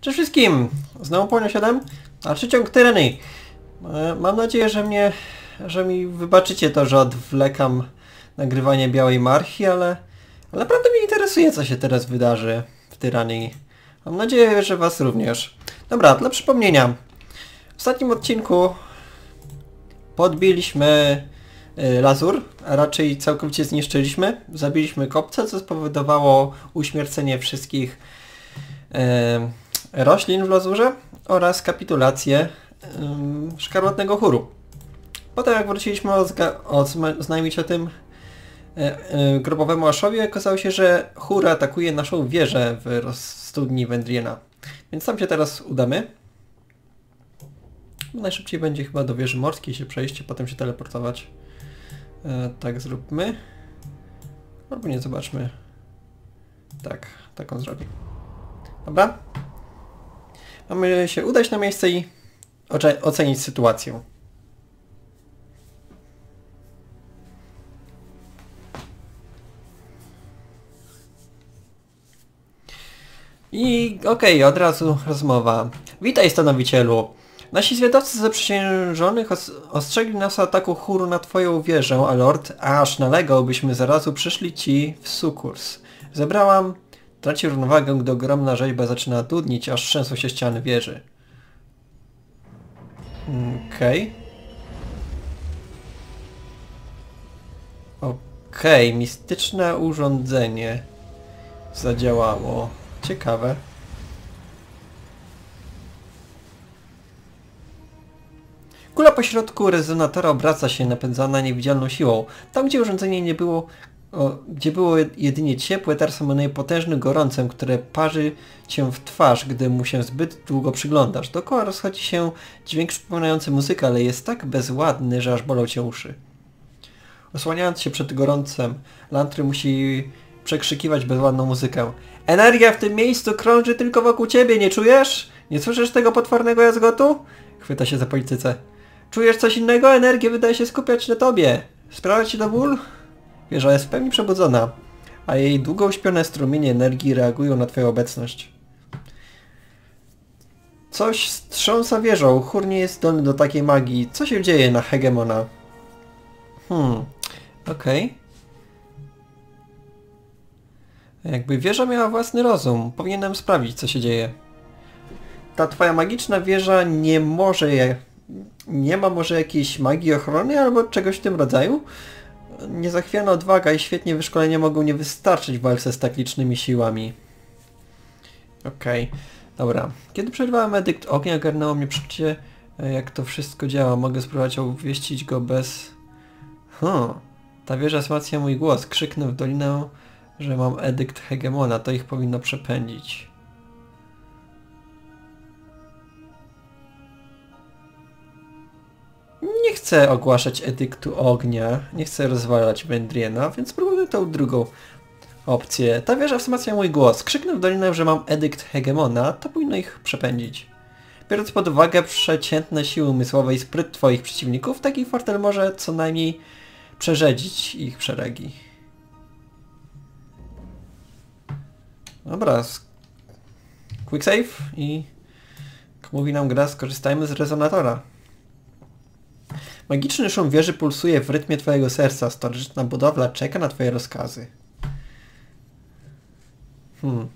Cześć wszystkim! Znowu Ponio 7, dalszy ciąg Tyreny. E, Mam nadzieję, że mnie, że mi wybaczycie to, że odwlekam nagrywanie Białej Marchi, ale, ale naprawdę mnie interesuje, co się teraz wydarzy w Tyranii. Mam nadzieję, że was również. Dobra, dla przypomnienia. W ostatnim odcinku podbiliśmy y, Lazur, a raczej całkowicie zniszczyliśmy. Zabiliśmy kopce, co spowodowało uśmiercenie wszystkich e, roślin w Lazurze oraz kapitulację em, szkarłatnego chóru. Potem jak wróciliśmy oznajmić o tym e, e, grobowemu Aszowi, okazało się, że chór atakuje naszą wieżę w studni Wendriena. Więc tam się teraz udamy. Najszybciej będzie chyba do wieży morskiej się przejść potem się teleportować. E, tak zróbmy. Albo nie, zobaczmy. Tak, tak on zrobi. Dobra? Mamy się udać na miejsce i ocenić sytuację. I okej, od razu rozmowa. Witaj stanowicielu. Nasi zwiadowcy zaprzysiężonych os ostrzegli nas o ataku chóru na twoją wieżę, a lord aż nalegał, byśmy zarazu przyszli ci w sukurs. Zebrałam... Traci równowagę, gdy ogromna rzeźba zaczyna dudnić, aż trzęsą się ściany wieży. Okej. Okej, mistyczne urządzenie zadziałało. Ciekawe. Kula pośrodku rezonatora obraca się napędzana niewidzialną siłą. Tam gdzie urządzenie nie było, o, gdzie było jedynie ciepłe, teraz emanuje potężnym gorącem, które parzy cię w twarz, gdy mu się zbyt długo przyglądasz. Dookoła rozchodzi się dźwięk przypominający muzykę, ale jest tak bezładny, że aż bolą cię uszy. Osłaniając się przed gorącem, Lantry musi przekrzykiwać bezładną muzykę. Energia w tym miejscu krąży tylko wokół ciebie, nie czujesz? Nie słyszysz tego potwornego jazgotu? Chwyta się za polityce. Czujesz coś innego? Energia wydaje się skupiać na tobie. Sprawia ci to ból? Wieża jest w pełni przebudzona, a jej długo uśpione strumienie energii reagują na twoją obecność. Coś strząsa wieżą, chór nie jest zdolny do takiej magii. Co się dzieje na Hegemona? Hmm, okej. Jakby wieża miała własny rozum, powinienem sprawdzić co się dzieje. Ta twoja magiczna wieża nie może je... Nie ma może jakiejś magii ochrony albo czegoś w tym rodzaju? Niezachwiana odwaga i świetnie wyszkolenie mogą nie wystarczyć w walce z tak licznymi siłami. Okej, dobra. Kiedy przerwałem edykt ognia, ogarnęło mnie przeczucie, e, jak to wszystko działa. Mogę spróbować obwieścić go bez... Huh. Ta wieża wzmacnia mój głos. Krzyknę w dolinę, że mam edykt hegemona. To ich powinno przepędzić. Chcę ogłaszać edyktu ognia, nie chcę rozwalać Wendriena, więc spróbujmy tą drugą opcję. Ta wieża wzmacnia mój głos. Krzyknę w dolinę, że mam edykt hegemona, to powinno ich przepędzić. Biorąc pod uwagę przeciętne siły umysłowe i spryt twoich przeciwników, taki fortel może co najmniej przerzedzić ich szeregi. Dobra, quick save i jak mówi nam gra, skorzystajmy z rezonatora. Magiczny szum wieży pulsuje w rytmie twojego serca. Starożytna budowla czeka na twoje rozkazy. Hmm.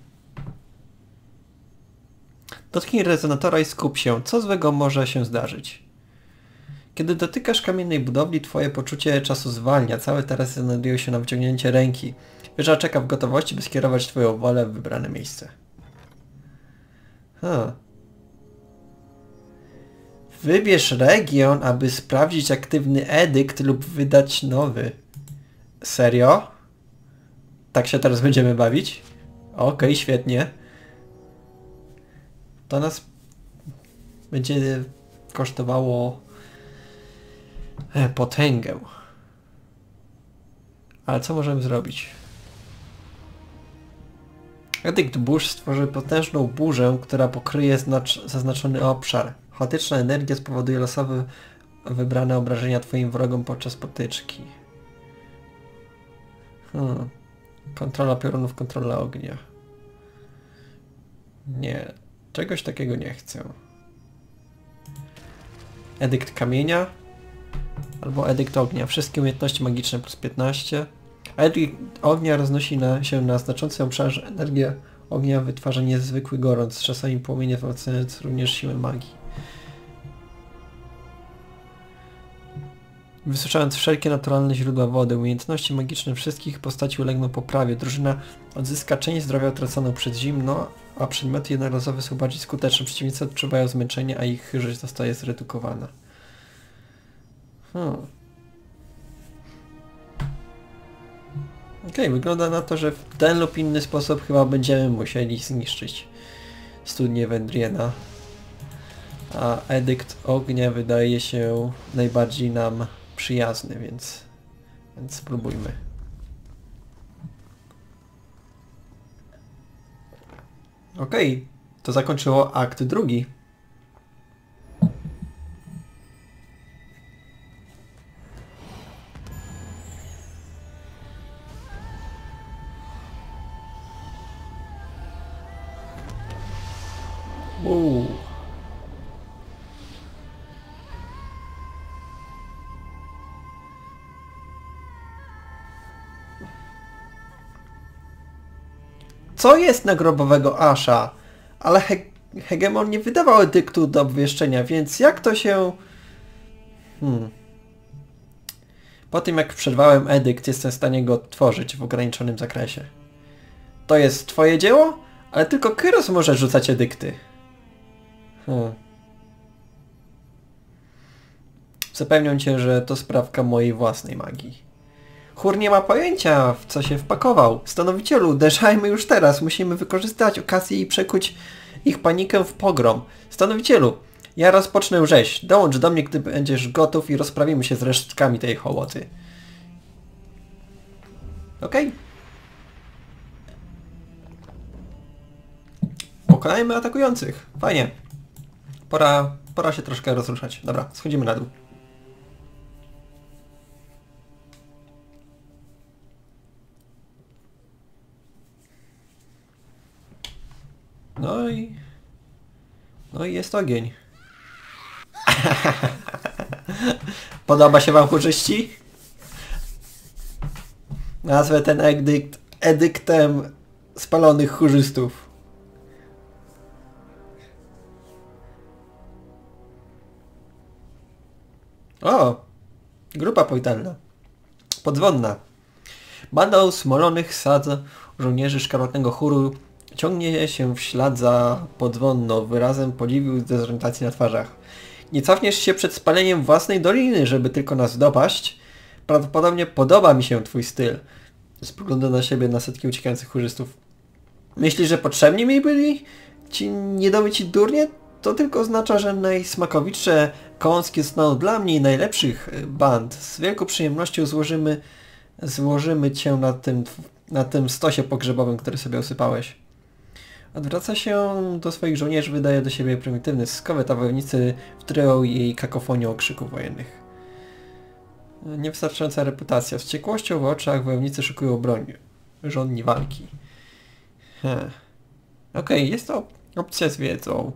Dotknij rezonatora i skup się. Co złego może się zdarzyć? Kiedy dotykasz kamiennej budowli, twoje poczucie czasu zwalnia. Całe teraz znajdują się na wyciągnięcie ręki. Wieża czeka w gotowości, by skierować twoją wolę w wybrane miejsce. Huh. Wybierz region, aby sprawdzić aktywny edykt lub wydać nowy. Serio? Tak się teraz będziemy bawić? Okej, świetnie. To nas będzie kosztowało e, potęgę. Ale co możemy zrobić? Edykt burz stworzy potężną burzę, która pokryje znacz- zaznaczony obszar. Chaotyczna energia spowoduje losowe wybrane obrażenia twoim wrogom podczas potyczki. Hmm. Kontrola piorunów, kontrola ognia. Nie. Czegoś takiego nie chcę. Edykt kamienia. Albo edykt ognia. Wszystkie umiejętności magiczne plus 15. A edykt ognia roznosi na, się na znaczącym obszarze. Energia ognia wytwarza niezwykły gorąc, czasami płomienie wzmacniając również siłę magii. Wysuszając wszelkie naturalne źródła wody, umiejętności magiczne wszystkich postaci ulegną poprawie. Drużyna odzyska część zdrowia utraconą przez zimno, a przedmioty jednorazowe są bardziej skuteczne. Przeciwnicy odczuwają zmęczenie, a ich rzeź zostaje zredukowana. Hmm. Okej, okay, wygląda na to, że w ten lub inny sposób chyba będziemy musieli zniszczyć studnię Wendriena. A edykt ognia wydaje się najbardziej nam przyjazny, więc, więc spróbujmy. Okej, okay, to zakończyło akt drugi. Co jest na grobowego Asha? Ale he Hegemon nie wydawał edyktu do obwieszczenia, więc jak to się... Hmm. Po tym jak przerwałem edykt, jestem w stanie go tworzyć w ograniczonym zakresie. To jest twoje dzieło? Ale tylko Kyros może rzucać edykty. Hmm. Zapewniam cię, że to sprawka mojej własnej magii. Chór nie ma pojęcia, w co się wpakował. Stanowicielu, uderzajmy już teraz. Musimy wykorzystać okazję i przekuć ich panikę w pogrom. Stanowicielu, ja rozpocznę rzeź. Dołącz do mnie, gdy będziesz gotów i rozprawimy się z resztkami tej hołoty. Okej? Okay? Pokonajmy atakujących. Fajnie. Pora, pora się troszkę rozruszać. Dobra, schodzimy na dół. Jest ogień. Podoba się wam chórzyści? Nazwę ten edykt edyktem spalonych chórzystów. O! Grupa powitalna. Podwodna. Banda usmolonych sadz żołnierzy szkarłatnego chóru Ciągnie się w ślad za podwonno, wyrazem podziwu i dezorientacji na twarzach. Nie cofniesz się przed spaleniem własnej doliny, żeby tylko nas dopaść? Prawdopodobnie podoba mi się twój styl. Spogląda na siebie na setki uciekających chórzystów. Myślisz, że potrzebni mi byli? Ci niedobyci durnie? To tylko oznacza, że najsmakowitsze kąskie są dla mnie najlepszych band. Z wielką przyjemnością złożymy, złożymy cię na tym, na tym stosie pogrzebowym, który sobie usypałeś. Odwraca się do swoich żołnierzy, wydaje do siebie prymitywny skowet, a wojownicy wtryją jej kakofonią okrzyków wojennych. Niewystarczająca reputacja. Z ciekłością w oczach wojownicy szykują broń. Żądni walki. Okej, okay, jest to opcja z wiedzą.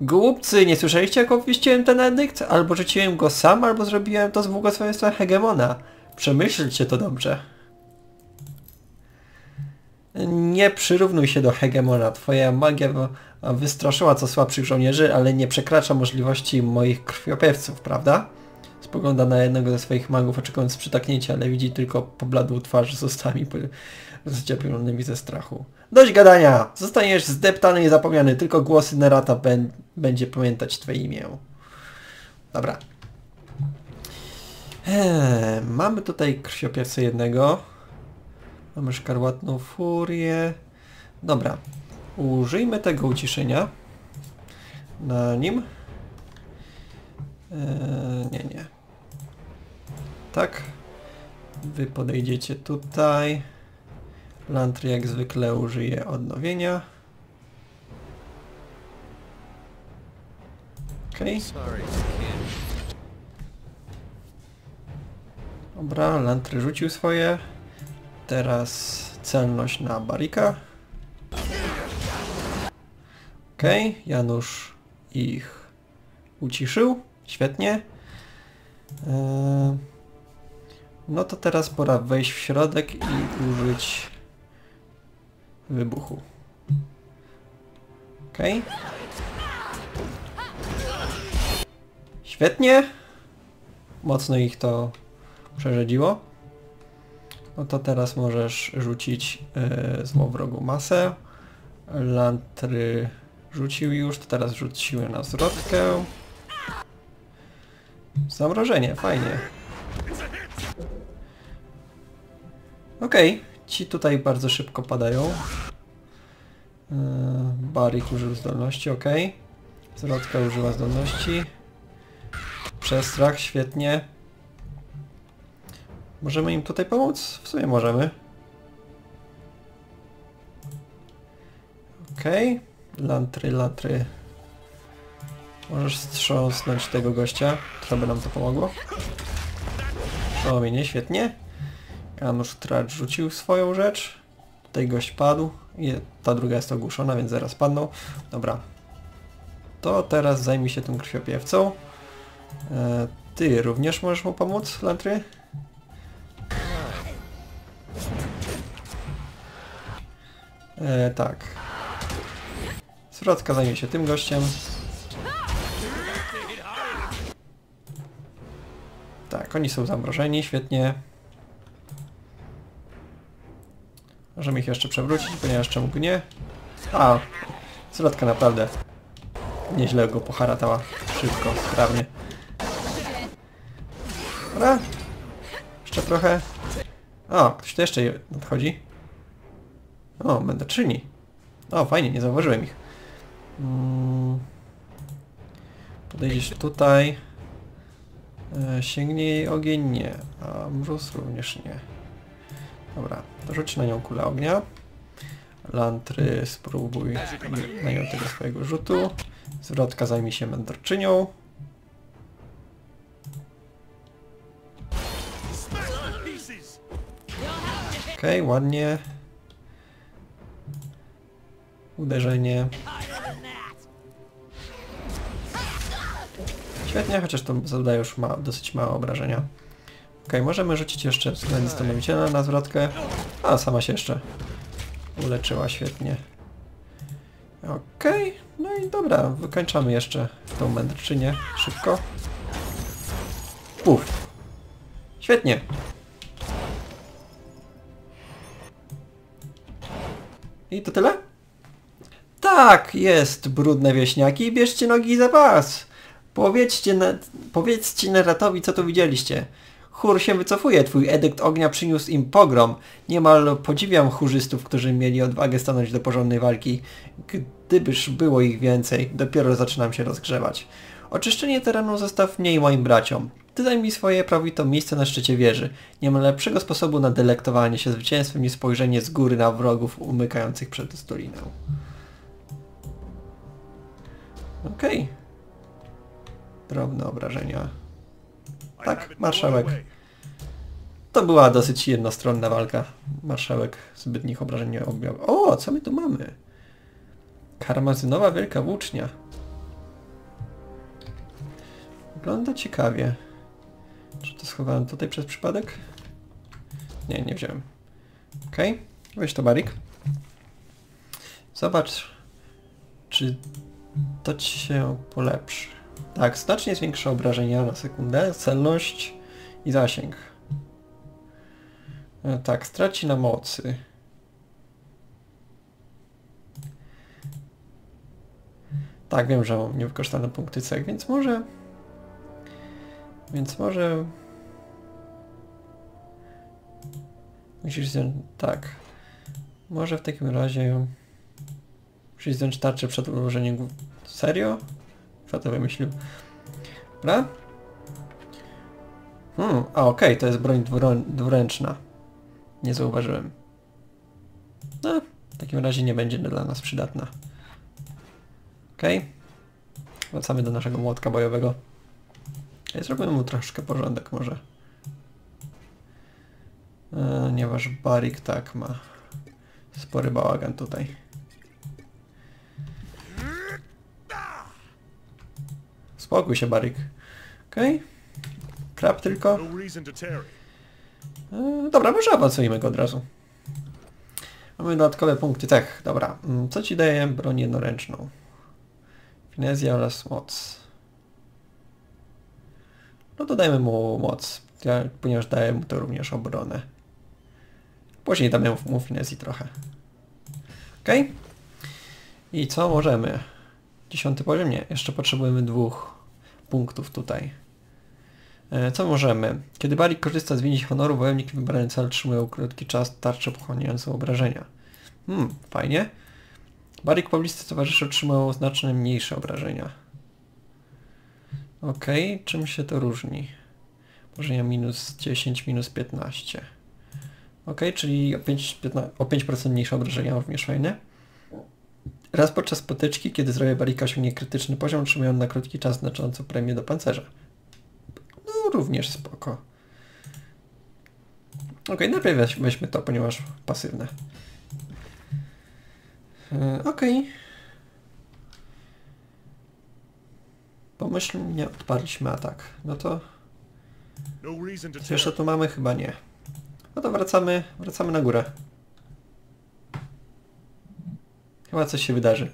Głupcy, nie słyszeliście jak obwieściłem ten edykt? Albo rzuciłem go sam, albo zrobiłem to z błogosławieństwa hegemona. Przemyślcie to dobrze. Nie przyrównuj się do hegemona. Twoja magia wystraszyła co słabszych żołnierzy, ale nie przekracza możliwości moich krwiopewców, prawda? Spogląda na jednego ze swoich magów, oczekując przytaknięcia, ale widzi tylko pobladłą twarz z ustami zdziepionymi ze strachu. Dość gadania! Zostaniesz zdeptany i zapomniany. Tylko głosy Nerata będzie pamiętać twoje imię. Dobra. Eee, mamy tutaj krwiopiewcę jednego. Mamy szkarłatną furię. Dobra. Użyjmy tego uciszenia na nim. Eee, nie, nie. Tak. Wy podejdziecie tutaj. Lantry jak zwykle użyje odnowienia. Okej. Okay. Dobra, Lantry rzucił swoje. Teraz celność na barika. Okej, Janusz ich uciszył. Świetnie. Eee, No to teraz pora wejść w środek i użyć wybuchu. Okej. Świetnie. Mocno ich to przerzedziło. No to teraz możesz rzucić yy, złowrogą masę. Lantry rzucił już, to teraz rzuć na zwrotkę. Zamrożenie, fajnie. Okej, ci tutaj bardzo szybko padają. Yy, Barik użył zdolności, ok. Zwrotka użyła zdolności. Przestrach, świetnie. Możemy im tutaj pomóc? W sumie możemy. Okej. Lantry, lantry. Możesz strząsnąć tego gościa. Trochę by nam to pomogło. Przełomienie, świetnie. Janusz Tracz rzucił swoją rzecz. Tutaj gość padł. I ta druga jest ogłuszona, więc zaraz padną. Dobra. To teraz zajmij się tym krwiopiewcą. E, ty również możesz mu pomóc, Lantry? E, tak. Zwrotka zajmie się tym gościem. Tak, oni są zamrożeni, świetnie. Możemy ich jeszcze przewrócić, ponieważ czemu nie? A, zwrotka naprawdę nieźle go poharatała. Szybko, sprawnie. Dobra. Jeszcze trochę. O, ktoś tu jeszcze nadchodzi. O, mędrczyni. O, fajnie, nie zauważyłem ich. Mm. Podejdziesz tutaj. E, sięgnie jej ogień? Nie. A mróz również nie. Dobra, to rzuć na nią kulę ognia. Lantry, spróbuj na nią tego swojego rzutu. Zwrotka zajmie się mędrczynią. Okej, okay, ładnie. Uderzenie. Świetnie, chociaż to zadaje już ma, dosyć małe obrażenia. Ok, możemy rzucić jeszcze względnie stanowiciela na zwrotkę. A, sama się jeszcze uleczyła świetnie. Okej, no i dobra, wykończamy jeszcze tą mędrczynię szybko. Puf. Świetnie. I to tyle? Tak, jest, brudne wieśniaki, bierzcie nogi za pas. Powiedzcie, na, powiedzcie Neratowi, co tu widzieliście. Chór się wycofuje, twój edykt ognia przyniósł im pogrom. Niemal podziwiam chórzystów, którzy mieli odwagę stanąć do porządnej walki. Gdybyż było ich więcej, dopiero zaczynam się rozgrzewać. Oczyszczenie terenu zostaw mniej moim braciom. Ty zajmij swoje prawito miejsce na szczycie wieży. Nie ma lepszego sposobu na delektowanie się zwycięstwem niż spojrzenie z góry na wrogów umykających przed dolinę. Okej. Okay. Drobne obrażenia. Tak, marszałek. To była dosyć jednostronna walka. Marszałek zbytnich obrażeń nie objawia. O, co my tu mamy? Karmazynowa wielka włócznia. Wygląda ciekawie. Czy to schowałem tutaj przez przypadek? Nie, nie wziąłem. Okej, okay. weź to barik. Zobacz, czy to ci się polepszy. Tak, znacznie zwiększa obrażenia na sekundę, celność i zasięg. E, tak, straci na mocy. Tak, wiem, że mam niewykorzystane punkty cech, więc może... Więc może... Musisz. Tak. Może w takim razie... Musisz zdjąć tarczę przed ułożeniem... Serio? Kto to wymyślił? Dobra? Hmm, a okej, okay, to jest broń dwuręczna. Nie zauważyłem. No, w takim razie nie będzie dla nas przydatna. Okej. Okay. Wracamy do naszego młotka bojowego. Ja zrobimy mu troszkę porządek może. E, ponieważ Barik tak ma spory bałagan tutaj. Spokój się, Barik. Okej. Okay. Krab tylko. No. E, dobra, może awansujmy go od razu. Mamy dodatkowe punkty. Tak, dobra. Mm, Co ci daje broń jednoręczną? Finezja oraz moc. No dodajmy mu moc, ponieważ daje mu to również obronę. Później damy mu finezji trochę. Okej. I co możemy? Dziesiąty poziom? Nie. Jeszcze potrzebujemy dwóch punktów tutaj. E, Co możemy? Kiedy Barik korzysta z więzi honoru, wojownik wybrany cel otrzymuje krótki czas tarczę pochłaniającą obrażenia. Hmm, fajnie. Barik pobliscy towarzyszy otrzymał znacznie mniejsze obrażenia. Okej, czym się to różni? Obrażenia minus 10, minus 15. Okej, czyli o 5%, 15, o 5% mniejsze obrażenia, również fajne. Raz podczas potyczki, kiedy zdrowie Barika osiągnie krytyczny poziom, otrzymują na krótki czas znaczącą premię do pancerza. No, również spoko. Okej, najpierw weź, weźmy to, ponieważ pasywne. E, Okej. Pomyślnie odparliśmy atak. No to No jeszcze tu mamy? Chyba nie. No to wracamy, wracamy na górę. Chyba coś się wydarzy.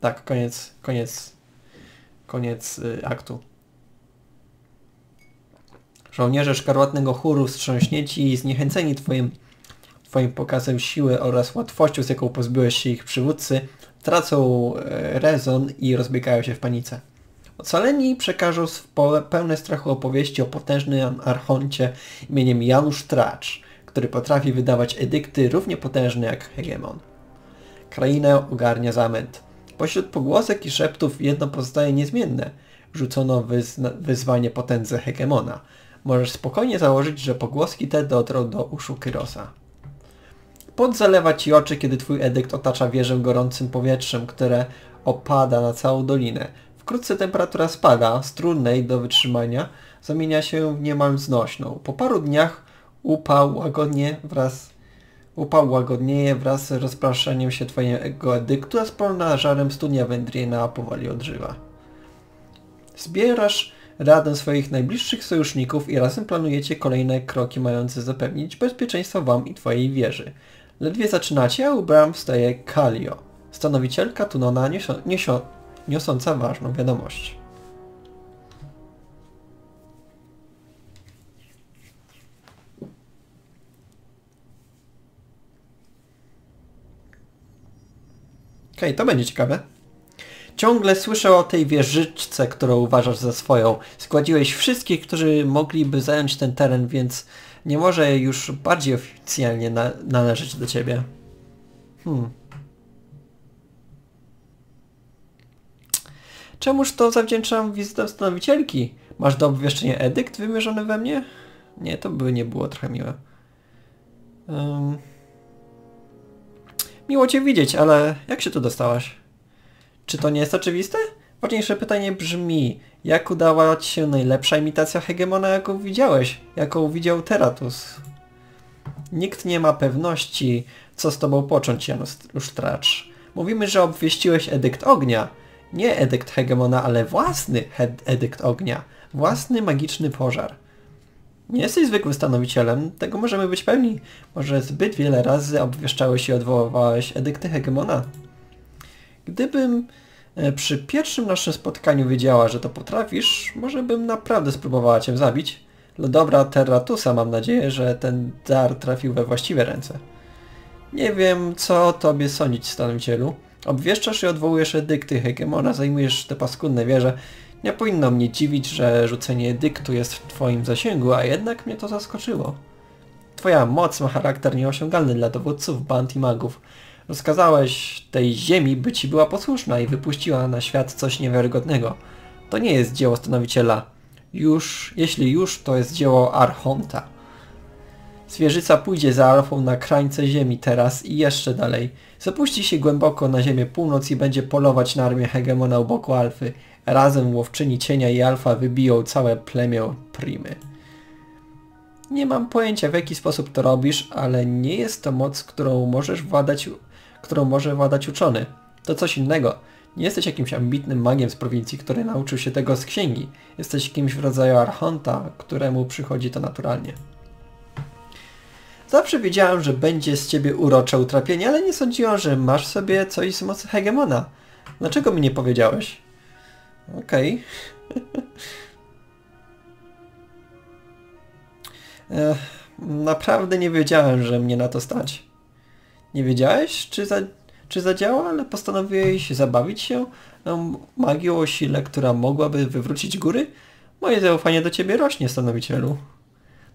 Tak, koniec, koniec, koniec y, aktu. Żołnierze szkarłatnego chóru wstrząśnięci i zniechęceni twoim, twoim pokazem siły oraz łatwością, z jaką pozbyłeś się ich przywódcy, tracą e, rezon i rozbiegają się w panice. Ocaleni przekażą pełne strachu opowieści o potężnym archoncie imieniem Janusz Tracz, który potrafi wydawać edykty równie potężne jak Hegemon. Krainę ogarnia zamęt. Pośród pogłosek i szeptów jedno pozostaje niezmienne. Rzucono wyzwanie potędze Hegemona. Możesz spokojnie założyć, że pogłoski te dotrą do uszu Kyrosa. Pot zalewa ci oczy, kiedy twój edykt otacza wieżę gorącym powietrzem, które opada na całą dolinę. Wkrótce temperatura spada, z trudnej do wytrzymania, zamienia się w niemal znośną. Po paru dniach upał łagodnie wraz upał łagodnieje wraz z rozpraszaniem się twojego edyktu, a z żarem studnia Wędriena powoli odżywa. Zbierasz radę swoich najbliższych sojuszników i razem planujecie kolejne kroki mające zapewnić bezpieczeństwo wam i twojej wieży. Ledwie zaczynacie, a u bram wstaje Kalio, stanowicielka Tunona niosąca ważną wiadomość. Okej, to będzie ciekawe. Ciągle słyszę o tej wieżyczce, którą uważasz za swoją. Składziłeś wszystkich, którzy mogliby zająć ten teren, więc nie może już bardziej oficjalnie na należeć do ciebie. Hmm. Czemuż to zawdzięczam wizytę stanowicielki? Masz do obwieszczenia edykt wymierzony we mnie? Nie, to by nie było trochę miłe. Ym. Miło cię widzieć, ale jak się tu dostałaś? Czy to nie jest oczywiste? Ważniejsze pytanie brzmi, jak udała ci się najlepsza imitacja hegemona, jaką widziałeś? Jaką widział Teratus? Nikt nie ma pewności, co z tobą począć, Janusz Tracz. Mówimy, że obwieściłeś edykt ognia. Nie edykt hegemona, ale własny edykt ognia. Własny magiczny pożar. Nie jesteś zwykłym stanowicielem, tego możemy być pewni. Może zbyt wiele razy obwieszczałeś i odwoływałeś edykty hegemona. Gdybym e, przy pierwszym naszym spotkaniu wiedziała, że to potrafisz, może bym naprawdę spróbowała cię zabić. Dla dobra Terratusa mam nadzieję, że ten dar trafił we właściwe ręce. Nie wiem, co o tobie sądzić, stanowicielu. Obwieszczasz i odwołujesz edykty hegemona, zajmujesz te paskudne wieże. Nie powinno mnie dziwić, że rzucenie edyktu jest w twoim zasięgu, a jednak mnie to zaskoczyło. Twoja moc ma charakter nieosiągalny dla dowódców band i magów. Rozkazałeś tej ziemi, by ci była posłuszna i wypuściła na świat coś niewiarygodnego. To nie jest dzieło stanowiciela. Już, jeśli już, to jest dzieło Archonta. Zwierzyca pójdzie za Alfą na krańce ziemi teraz i jeszcze dalej. Zapuści się głęboko na ziemię północ i będzie polować na armię hegemona u boku Alfy. Razem łowczyni cienia i Alfa wybiją całe plemię Primy. Nie mam pojęcia w jaki sposób to robisz, ale nie jest to moc, którą możesz władać, którą może władać uczony. To coś innego. Nie jesteś jakimś ambitnym magiem z prowincji, który nauczył się tego z księgi. Jesteś kimś w rodzaju archonta, któremu przychodzi to naturalnie. Zawsze wiedziałam, że będzie z ciebie urocze utrapienie, ale nie sądziłam, że masz sobie coś z mocy hegemona. Dlaczego mi nie powiedziałeś? Okej. Ech, Naprawdę nie wiedziałem, że mnie na to stać. Nie wiedziałeś, czy, za, czy zadziała, ale postanowiłeś zabawić się magią o sile, która mogłaby wywrócić góry? Moje zaufanie do ciebie rośnie, stanowicielu.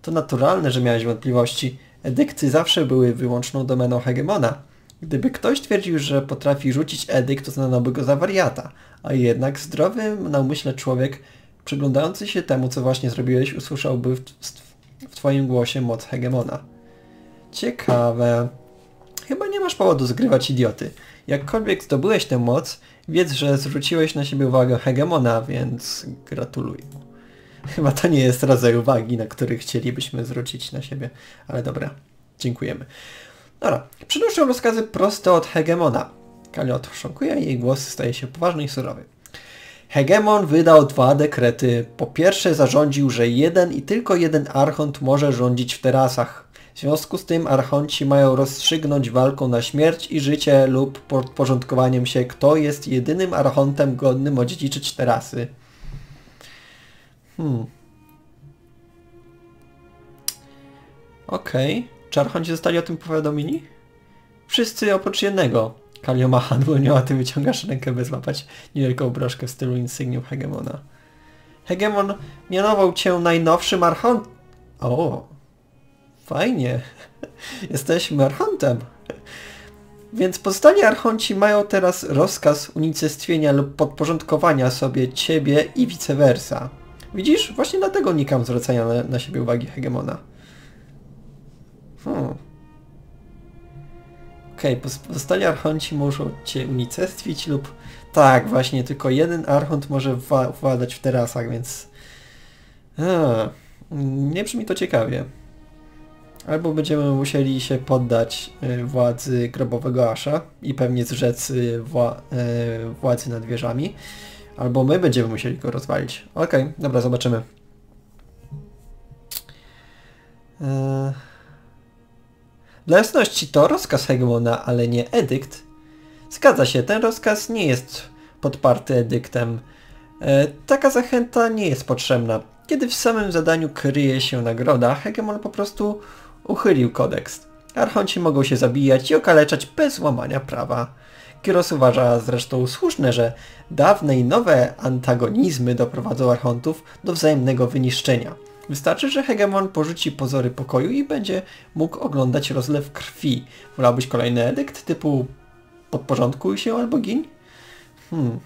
To naturalne, że miałeś wątpliwości. Edykty zawsze były wyłączną domeną hegemona. Gdyby ktoś twierdził, że potrafi rzucić edykt, to uznano go za wariata, a jednak zdrowy na umyśle człowiek, przyglądający się temu, co właśnie zrobiłeś, usłyszałby w, w twoim głosie moc hegemona. Ciekawe. Chyba nie masz powodu zgrywać idioty. Jakkolwiek zdobyłeś tę moc, wiedz, że zwróciłeś na siebie uwagę hegemona, więc gratuluję. Chyba to nie jest rodzaj uwagi, na który chcielibyśmy zwrócić na siebie, ale dobra, dziękujemy. Dobra, przynoszę rozkazy prosto od hegemona. Kali otrząkuje, a jej głos staje się poważny i surowy. Hegemon wydał dwa dekrety. Po pierwsze zarządził, że jeden i tylko jeden archont może rządzić w terasach. W związku z tym archonci mają rozstrzygnąć walką na śmierć i życie lub podporządkowaniem się, kto jest jedynym archontem godnym odziedziczyć terasy. Hmm. Okej. Czy archonci zostali o tym powiadomieni? Wszyscy oprócz jednego. Kalio macha dłonią, a ty wyciągasz rękę, by złapać niewielką broszkę w stylu insygnium Hegemona. Hegemon mianował cię najnowszym archont... O, fajnie. Jesteśmy archontem. Więc pozostali archonci mają teraz rozkaz unicestwienia lub podporządkowania sobie ciebie i vice versa. Widzisz? Właśnie dlatego unikam zwracania na, na siebie uwagi hegemona. Hmm. Okej, okay, pozostali archonci muszą cię unicestwić lub... Tak, właśnie, tylko jeden archont może władać w terasach, więc... Nie brzmi to ciekawie. Albo będziemy musieli się poddać y, władzy grobowego Asha i pewnie zrzec y, wła y, władzy nad wieżami, albo my będziemy musieli go rozwalić. Okej, okay, dobra, zobaczymy. Dla jasności to rozkaz Hegemona, ale nie edykt. Zgadza się, ten rozkaz nie jest podparty edyktem. E, taka zachęta nie jest potrzebna. Kiedy w samym zadaniu kryje się nagroda, Hegemon po prostu uchylił kodeks. Archonci mogą się zabijać i okaleczać bez łamania prawa. Kiros uważa zresztą słuszne, że dawne i nowe antagonizmy doprowadzą archontów do wzajemnego wyniszczenia. Wystarczy, że hegemon porzuci pozory pokoju i będzie mógł oglądać rozlew krwi. Wolałbyś kolejny edykt typu podporządkuj się albo gin? Hmm.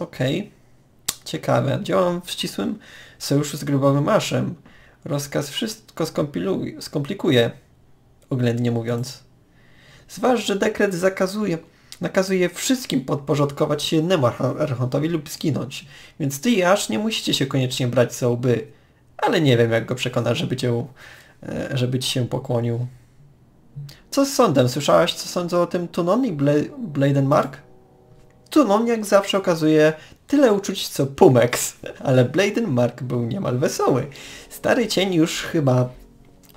Okej. Okay. Ciekawe. Działam w ścisłym sojuszu z grubowym aszem. Rozkaz wszystko skomplikuje, oględnie mówiąc. Zważ, że dekret zakazuje nakazuje wszystkim podporządkować się jednemu archontowi lub zginąć. Więc ty i Ash nie musicie się koniecznie brać za łby. Ale nie wiem jak go przekonać, żeby cię, e, żeby ci się pokłonił. Co z sądem? Słyszałaś co sądzą o tym Tunon i Bla Bladen Mark? Tunon jak zawsze okazuje tyle uczuć co Pumex, ale Bladen Mark był niemal wesoły. Stary cień już chyba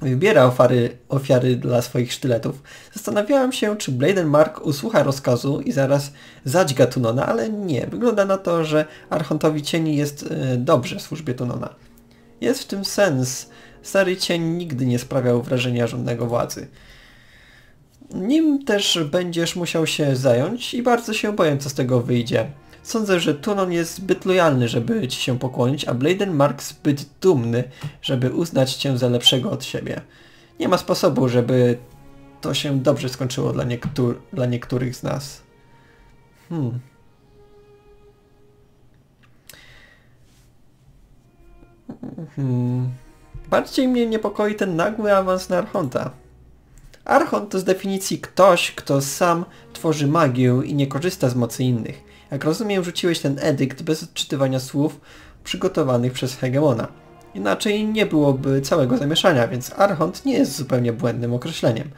wybiera ofiary, ofiary dla swoich sztyletów. Zastanawiałem się, czy Bladen Mark usłucha rozkazu i zaraz zadźga Tunona, ale nie. Wygląda na to, że Archontowi Cieni jest e, dobrze w służbie Tunona. Jest w tym sens. Stary Cień nigdy nie sprawiał wrażenia żadnego władzy. Nim też będziesz musiał się zająć i bardzo się boję, co z tego wyjdzie. Sądzę, że Tunon jest zbyt lojalny, żeby ci się pokłonić, a Bladen Mark zbyt dumny, żeby uznać cię za lepszego od siebie. Nie ma sposobu, żeby to się dobrze skończyło dla, dla niektórych z nas. Hmm. Hmm. Bardziej mnie niepokoi ten nagły awans na Archonta. Archont to z definicji ktoś, kto sam tworzy magię i nie korzysta z mocy innych. Jak rozumiem, rzuciłeś ten edykt bez odczytywania słów przygotowanych przez Hegemona. Inaczej nie byłoby całego zamieszania, więc Archont nie jest zupełnie błędnym określeniem.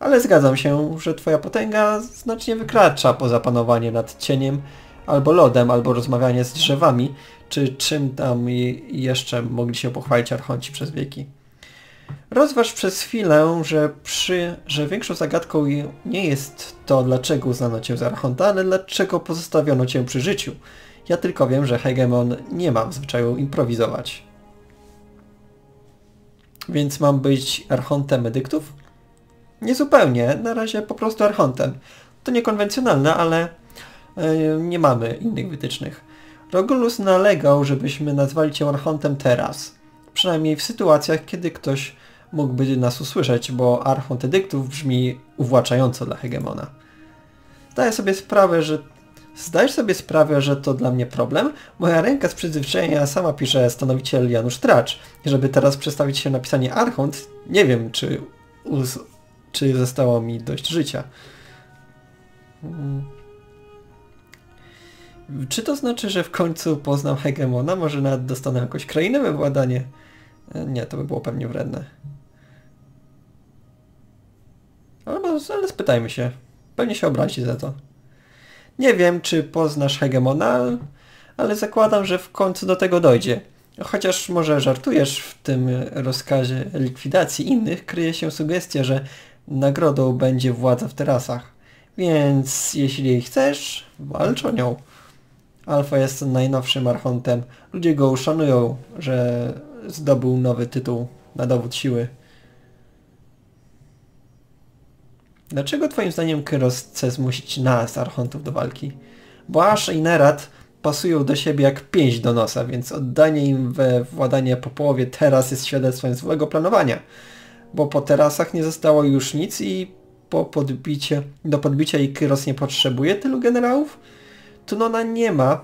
Ale zgadzam się, że twoja potęga znacznie wykracza poza panowanie nad cieniem, albo lodem, albo rozmawianie z drzewami, czy czym tam jeszcze mogli się pochwalić Archonci przez wieki. Rozważ przez chwilę, że, przy, że większą zagadką nie jest to, dlaczego uznano cię za Archonta, ale dlaczego pozostawiono cię przy życiu. Ja tylko wiem, że Hegemon nie ma w zwyczaju improwizować. Więc mam być Archontem Edyktów? Niezupełnie, na razie po prostu Archontem. To niekonwencjonalne, ale yy, nie mamy innych wytycznych. Rogulus nalegał, żebyśmy nazwali cię Archontem teraz. Przynajmniej w sytuacjach, kiedy ktoś mógłby nas usłyszeć, bo Archont Edyktów brzmi uwłaczająco dla Hegemona. Zdaję sobie sprawę, że Zdajesz sobie sprawę, że to dla mnie problem? Moja ręka z przyzwyczajenia sama pisze stanowiciel Janusz Tracz. I żeby teraz przestawić się na pisanie Archont, nie wiem, czy, uz, czy zostało mi dość życia. Hmm. Czy to znaczy, że w końcu poznam hegemona? Może nawet dostanę jakąś krainę we władanie? Nie, to by było pewnie wredne. Ale spytajmy się. Pewnie się obrazi za to. Nie wiem, czy poznasz hegemona, ale zakładam, że w końcu do tego dojdzie. Chociaż może żartujesz, w tym rozkazie likwidacji innych kryje się sugestia, że nagrodą będzie władza w terasach. Więc jeśli chcesz, walcz o nią. Alfa jest najnowszym archontem. Ludzie go uszanują, że zdobył nowy tytuł na dowód siły. Dlaczego twoim zdaniem Kyros chce zmusić nas, archontów, do walki? Bo Ash i Nerat pasują do siebie jak pięść do nosa, więc oddanie im we władanie po połowie teraz jest świadectwem złego planowania. Bo po terasach nie zostało już nic i po podbicie, do podbicia i Kyros nie potrzebuje tylu generałów? Tunona nie ma,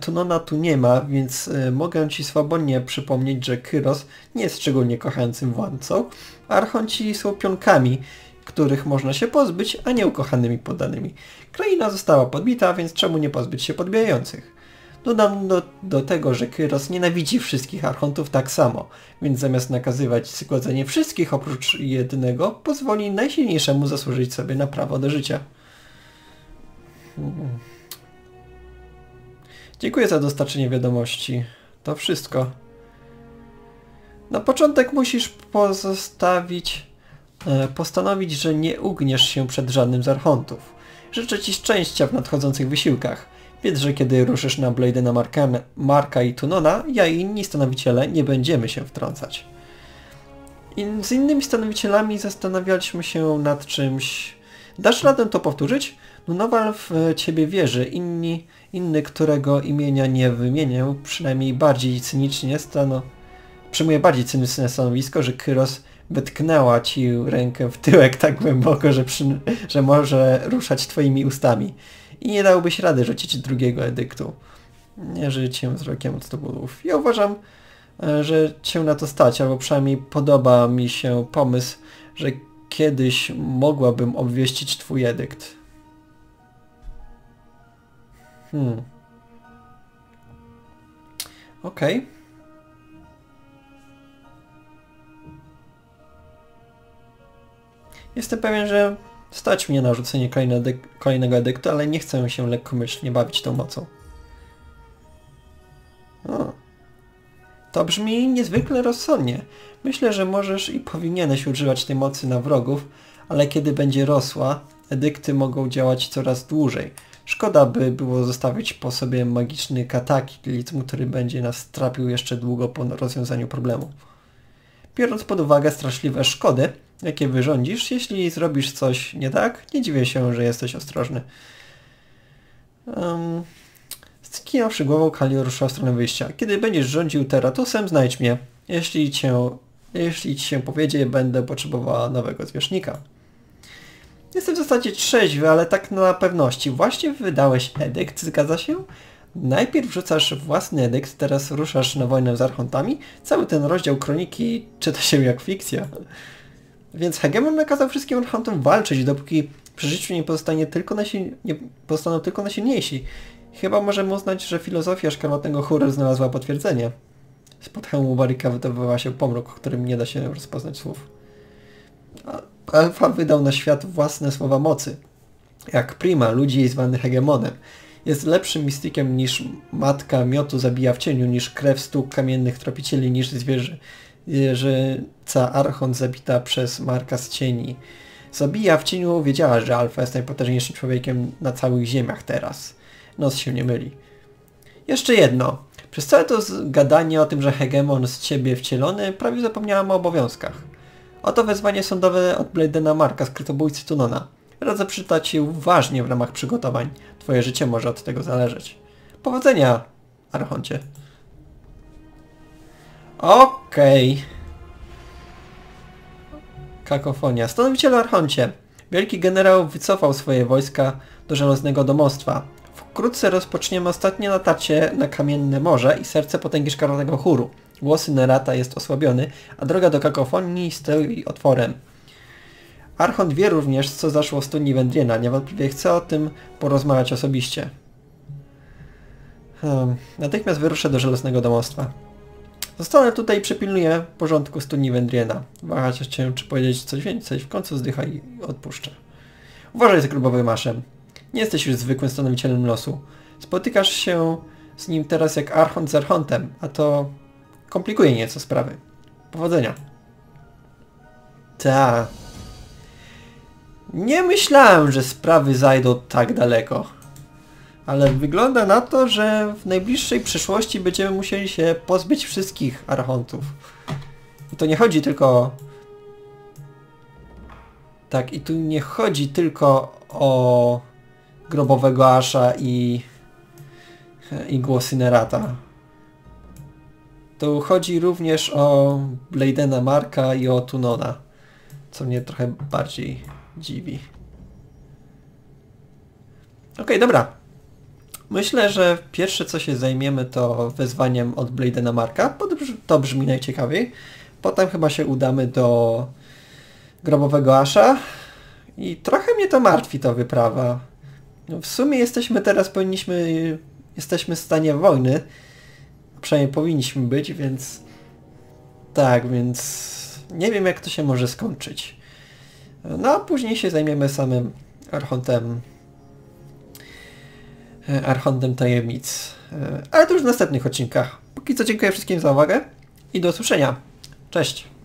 Tunona tu nie ma, więc y, mogę Ci swobodnie przypomnieć, że Kyros nie jest szczególnie kochającym władcą, Archonci są pionkami, których można się pozbyć, a nie ukochanymi poddanymi. Kraina została podbita, więc czemu nie pozbyć się podbijających? Dodam do, do tego, że Kyros nienawidzi wszystkich archontów tak samo, więc zamiast nakazywać zgładzenie wszystkich oprócz jednego, pozwoli najsilniejszemu zasłużyć sobie na prawo do życia. Hmm. Dziękuję za dostarczenie wiadomości. To wszystko. Na początek musisz pozostawić E, postanowić, że nie ugniesz się przed żadnym z archontów. Życzę Ci szczęścia w nadchodzących wysiłkach. Wiedz, że kiedy ruszysz na Bladena Marka, Marka i Tunona, ja i inni stanowiciele nie będziemy się wtrącać. I z innymi stanowicielami zastanawialiśmy się nad czymś. Dasz radę to powtórzyć? Nunowal w Ciebie wierzy, inni, inny, którego imienia nie wymienię, przynajmniej bardziej cynicznie stano... Przyjmuje bardziej cyniczne stanowisko, że Kyros wytknęła ci rękę w tyłek tak głęboko, że, przy, że może ruszać twoimi ustami. I nie dałbyś rady rzucić drugiego edyktu. Nie życiem wzrokiem od stobulów. Ja uważam, e, że cię na to stać, albo przynajmniej podoba mi się pomysł, że kiedyś mogłabym obwieścić twój edykt. Hmm. Okej. Okay. Jestem pewien, że stać mnie na rzucenie kolejnego edyktu, ale nie chcę się lekkomyślnie bawić tą mocą. O. To brzmi niezwykle rozsądnie. Myślę, że możesz i powinieneś używać tej mocy na wrogów, ale kiedy będzie rosła, edykty mogą działać coraz dłużej. Szkoda by było zostawić po sobie magiczny kataklizm, który będzie nas trapił jeszcze długo po rozwiązaniu problemu. Biorąc pod uwagę straszliwe szkody, jakie wyrządzisz, jeśli zrobisz coś nie tak, nie dziwię się, że jesteś ostrożny. Um, Skinąwszy głową, Kalio ruszyła w stronę wyjścia. Kiedy będziesz rządził Teratusem, znajdź mnie. Jeśli, cię, jeśli ci się powiedzie, będę potrzebowała nowego zwierzchnika. Jestem w zasadzie trzeźwy, ale tak na pewności. Właśnie wydałeś edykt, zgadza się? Najpierw rzucasz własny edykt, teraz ruszasz na wojnę z archontami. Cały ten rozdział kroniki czyta się jak fikcja. Więc Hegemon nakazał wszystkim archontom walczyć, dopóki przy życiu nie, pozostanie tylko nasil... nie pozostaną tylko silniejsi. Chyba możemy uznać, że filozofia szkarłatnego chóru znalazła potwierdzenie. Spod hełmu Barika wydawała się pomruk, którym nie da się rozpoznać słów. A- Alfa wydał na świat własne słowa mocy. Jak Prima, ludzi zwany hegemonem. Jest lepszym mistykiem niż matka miotu zabija w cieniu, niż krew stóp kamiennych tropicieli, niż zwierzę. Zwierzyca Archon zabita przez Marka z cieni. Zabija w cieniu wiedziała, że Alfa jest najpotężniejszym człowiekiem na całych ziemiach teraz. Nos się nie myli. Jeszcze jedno. Przez całe to gadanie o tym, że hegemon z ciebie wcielony, prawie zapomniałam o obowiązkach. Oto wezwanie sądowe od Bladena Marka, skrytobójcy Tunona. Radzę przeczytać je uważnie w ramach przygotowań. Twoje życie może od tego zależeć. Powodzenia, Archoncie. Okej. Kakofonia. Stanowicielu Archoncie. Wielki generał wycofał swoje wojska do Żelaznego Domostwa. Wkrótce rozpoczniemy ostatnie natarcie na Kamienne Morze i serce potęgi Szkarłatnego Chóru. Głosy Nerata jest osłabiony, a droga do kakofonii stoi otworem. Archont wie również, co zaszło w studni Wędriena. Niewątpliwie chce o tym porozmawiać osobiście. Hmm. Natychmiast wyruszę do Żelaznego Domostwa. Zostanę tutaj i przypilnuję porządku studni Wędriena. Wahać się, czy powiedzieć coś więcej. W końcu zdycha i odpuszczę. Uważaj z grubowym maszem. Nie jesteś już zwykłym stanowicielem losu. Spotykasz się z nim teraz jak Archont z Archontem, a to komplikuje nieco sprawy. Powodzenia. Ta. Nie myślałem, że sprawy zajdą tak daleko. Ale wygląda na to, że w najbliższej przyszłości będziemy musieli się pozbyć wszystkich archontów. I to nie chodzi tylko... Tak, i tu nie chodzi tylko o grobowego Asha i, i głosy Nerata. Tu chodzi również o Bladena Marka i o Tunona, co mnie trochę bardziej dziwi. Okej, dobra. Myślę, że pierwsze co się zajmiemy to wezwaniem od Bladena Marka, bo to brz- to brzmi najciekawiej. Potem chyba się udamy do grobowego Asha i trochę mnie to martwi ta wyprawa. No, w sumie jesteśmy teraz, powinniśmy, jesteśmy w stanie wojny, przynajmniej powinniśmy być, więc tak, więc nie wiem jak to się może skończyć. No a później się zajmiemy samym Archontem e, Archontem Tajemnic. E, Ale to już w następnych odcinkach. Póki co dziękuję wszystkim za uwagę i do usłyszenia. Cześć!